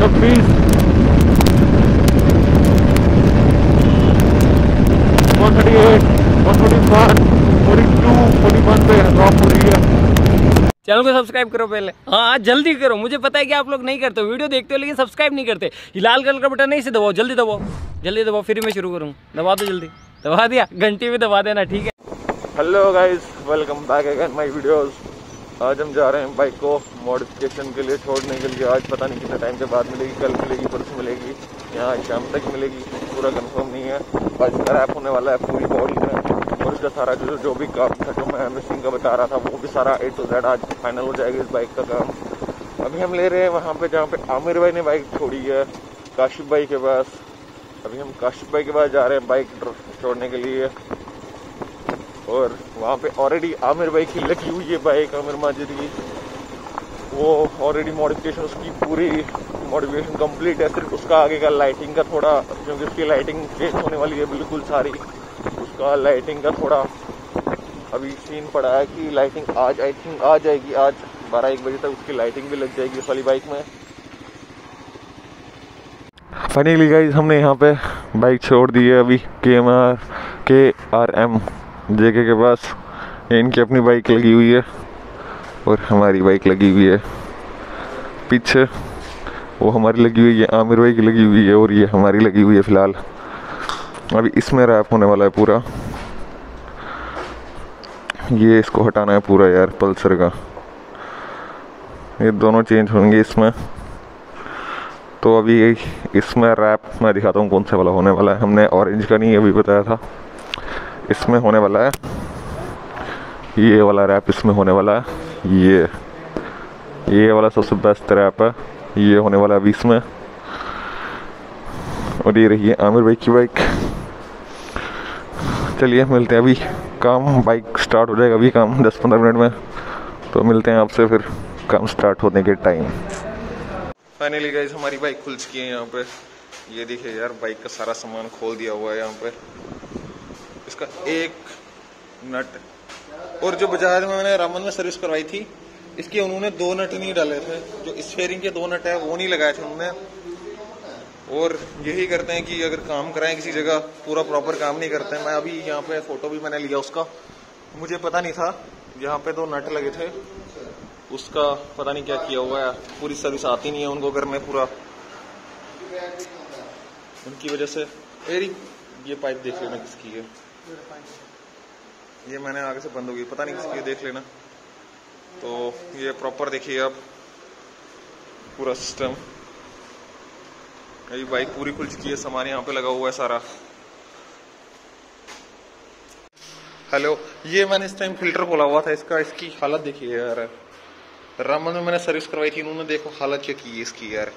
छब्बीस one thirty eight one forty one forty two forty one पे drop हो रही है। चैनल को सब्सक्राइब करो पहले। हाँ जल्दी करो। मुझे पता है कि आप लोग नहीं करते वीडियो देखते हो लेकिन सब्सक्राइब नहीं करते। लाल कलर का बटन नहीं से दबाओ जल्दी दबाओ। जल्दी दबाओ फिर मैं शुरू करूँ। दबा दो जल्दी। दबा दिया। घंटी भी दबा देना ठीक है। Hello guys welcome back again my videos आज हम जा रहे हैं बाइक को मॉडिफिकेशन के लिए छोड़ने के लिए। आज पता नहीं कितने टाइम के बाद मिलेगी, कल मिलेगी, परसों मिलेगी, यहाँ शाम तक मिलेगी। पूरा कंफर्म नहीं है। आज इसका रैप होने वाला है पूरी बॉडी में और इसका सारा जो जो भी काम था, जो मैं मिसिंग का बता रहा था, वो भी सारा ए टू जेड आज फाइनल हो जाएगा इस बाइक का काम। अभी हम ले रहे हैं वहाँ पे, जहाँ पे आमिर भाई ने बाइक छोड़ी है, काशिफ भाई के पास। अभी हम काशिफ भाई के पास जा रहे हैं बाइक छोड़ने के लिए। और वहाँ पे ऑलरेडी आमिर भाई की लगी हुई है बाइक आमिर माजिद की। वो ऑलरेडी मॉडिफिकेशन उसकी पूरी मॉडिफिकेशन कंप्लीट है, सिर्फ़ उसका आगे का लाइटिंग का थोड़ा, क्योंकि उसकी लाइटिंग चेंज होने वाली है बिल्कुल सारी। उसका लाइटिंग का थोड़ा अभी सीन पड़ा है कि लाइटिंग आज आई थिंक आ जाएगी आज बारह एक बजे तक उसकी लाइटिंग भी लग जाएगी उस वाली बाइक में। फाइनली गाइज़ हमने यहाँ पे बाइक छोड़ दी है अभी के M R K R M JK के पास इनकी अपनी बाइक लगी हुई है और हमारी बाइक लगी हुई है। पीछे वो हमारी लगी हुई है, आमिर भाई की लगी हुई है और ये हमारी लगी हुई है फ़िलहाल। अभी इसमें रैप होने वाला है पूरा। ये इसको हटाना है पूरा यार, पल्सर का। ये दोनों चेंज होंगे इसमें। तो अभी इसमें रैप मैं दिखाता हूँ कौन सा वाला होने वाला है। हमने ऑरेंज का नहीं अभी बताया था। इसमें होने वाला है। ये वाला रैप इसमें होने वाला है। ये ये वाला सबसे बेस्ट रैप है। ये होने वाला है अभी इसमें। और ये रही है आमिर भाई की बाइक चलिए, मिलते हैं अभी। काम बाइक स्टार्ट हो जाएगा अभी काम 10-15 मिनट में। तो मिलते हैं आपसे फिर काम स्टार्ट होने के टाइम फाइनली गाइज़ हमारी बाइक खुल चुकी है यहाँ पे। ये देखिए यार बाइक का सारा सामान खोल दिया हुआ है यहाँ पे। इसका एक नट। और जो बजाज में मैंने रामन में सर्विस करवाई थी, इसके उन्होंने दो नट नहीं डाले थे। जो स्पेयरिंग के दो नट है, वो नहीं लगाए थे उन्होंने। और यही करते हैं कि अगर काम कराएँ किसी जगह, पूरा प्रॉपर काम नहीं करते मैं अभी यहाँ पे फ़ोटो भी मैंने लिया उसका। मुझे पता नहीं था, यहाँ पे दो नट लगे थे। उसका पता नहीं क्या किया हुआ है। पूरी सर्विस आती नहीं है उनको घर में पूरा। उनकी वजह से एरी ये पाइप देख लेना किसकी है। ये मैंने आगे से बंद हो गई, पता नहीं किसकी देख लेना। तो ये प्रॉपर देखिए आप, पूरा सिस्टम अभी बाइक पूरी खुल चुकी है, सामान यहाँ पे लगा हुआ है सारा। हेलो ये मैंने इस टाइम फ़िल्टर खोला हुआ था, इसका, इसकी हालत देखिए यार। रामन में मैंने सर्विस करवाई थी, उन्होंने देखो हालत क्या की है इसकी यार।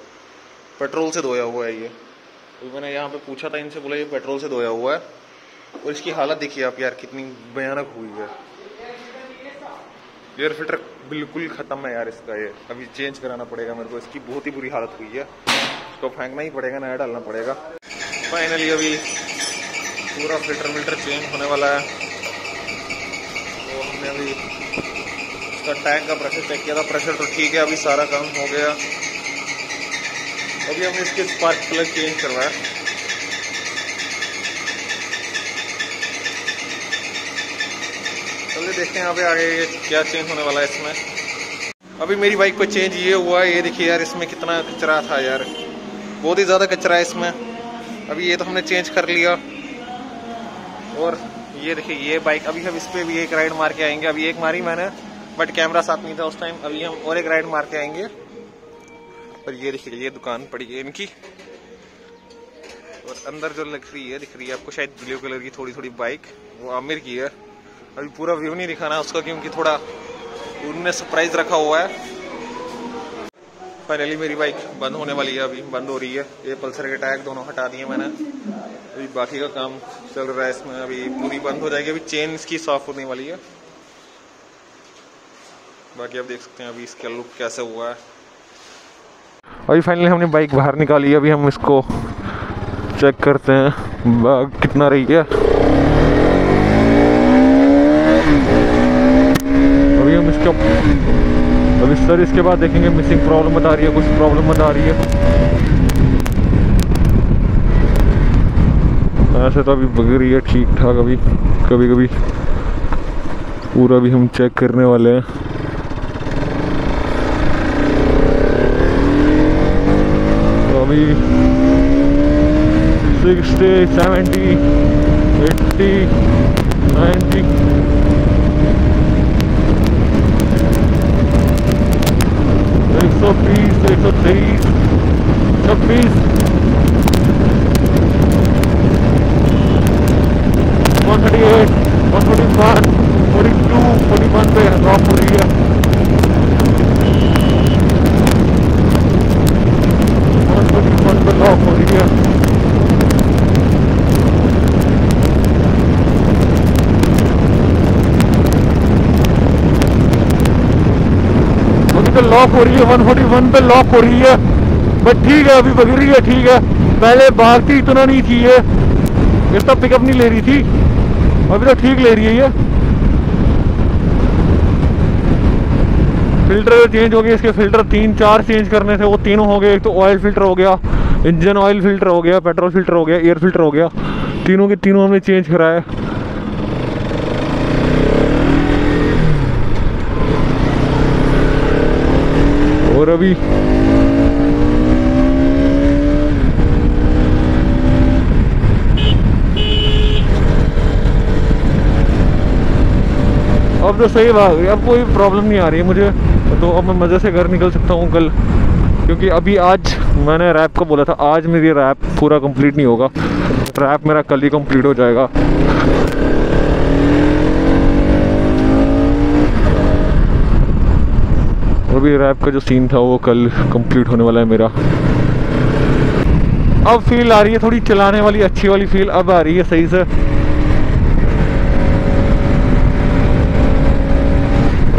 पेट्रोल से धोया हुआ है ये। तो मैंने यहाँ पे पूछा था, इनसे बोला ये पेट्रोल से धोया हुआ है। और इसकी हालत देखिए आप यार, कितनी भयानक हुई है। एयर फ़िल्टर बिल्कुल खत्म है यार इसका ये। अभी चेंज कराना पड़ेगा मेरे को। इसकी बहुत ही बुरी हालत हुई है। इसको फेंकना ही पड़ेगा, नया डालना पड़ेगा। फाइनली अभी पूरा फ़िल्टर मिल्टर चेंज होने वाला है। तो हमने अभी इसका टैंक का प्रेशर चेक किया था। प्रेशर तो ठीक है, अभी सारा काम हो गया। अभी हमने इसके स्पार्क प्लग चेंज करवाया। चलिए देखते हैं पे आगे क्या चेंज होने वाला है इसमें। अभी मेरी बाइक पे चेंज ये हुआ है ये देखिए यार, इसमें कितना कचरा था यार। बहुत ही ज़्यादा कचरा है इसमें। अभी ये तो हमने चेंज कर लिया। और ये देखिए, ये बाइक अभी हम इस पर भी एक राइड मार के आएँगे। अभी एक मारी मैंने बट कैमरा साथ नहीं था उस टाइम अभी हम और एक राइड मार के आएँगे। और ये देखिए, ये दुकान पड़ी है इनकी। और अंदर जो लग रही है, दिख रही है आपको, शायद ब्लू कलर की थोड़ी थोड़ी बाइक वो आमिर की है। अभी पूरा व्यू नहीं दिखाना, उसका क्योंकि थोड़ा उनने सरप्राइज़ रखा हुआ है। फाइनली मेरी बाइक बंद होने वाली है अभी, बंद हो रही है। ये पल्सर के टायर दोनों हटा दिए मैंने। अभी बाकी का काम चल रहा है इसमें, अभी पूरी बंद हो जाएगी। अभी चेन इसकी साफ़ होने वाली है। बाकी आप देख सकते हैं अभी इसका लुक कैसे हुआ है। अभी फाइनली हमने बाइक बाहर निकाली अभी हम इसको चेक करते हैं। कितना रही है? इसका अभी सर इसके बाद देखेंगे मिसिंग प्रॉब्लम बता रही है, कुछ प्रॉब्लम बता रही है। ऐसे तो अभी बग रही है ठीक ठाक अभी कभी कभी पूरा भी हम चेक करने वाले हैं। तो अभी सिक्सटी सेवेंटी एट्टी नाइन्टी 105, 106, 106 तो लॉक हो रही है 141 पे लॉक हो रही है बट ठीक है अभी बग रही है ठीक है पहले भागती इतना नहीं थी ये इतना पिकअप नहीं ले रही थी अभी तो ठीक ले रही है ये फ़िल्टर चेंज हो गए इसके फ़िल्टर तीन चार चेंज करने थे वो तीनों हो गए एक तो ऑयल फ़िल्टर हो गया इंजन ऑयल फ़िल्टर हो गया पेट्रोल फ़िल्टर हो गया एयर फ़िल्टर हो गया तीनों के तीनों हमने चेंज कराए अभी अब तो सही बात है, अब कोई प्रॉब्लम नहीं आ रही है मुझे। तो अब मैं मज़े से घर निकल सकता हूँ कल। क्योंकि अभी आज मैंने रैप को बोला था, आज मेरी रैप पूरा कंप्लीट नहीं होगा। रैप मेरा कल ही कंप्लीट हो जाएगा। और भी रैप का जो सीन था, वो कल कंप्लीट होने वाला है मेरा। अब फील आ रही है थोड़ी चलाने वाली, अच्छी वाली फील अब आ रही है, सही से।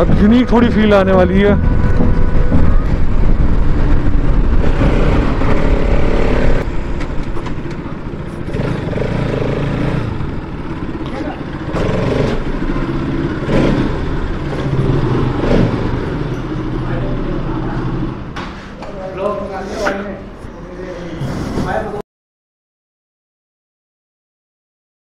अब यूनिक थोड़ी फील आने वाली है।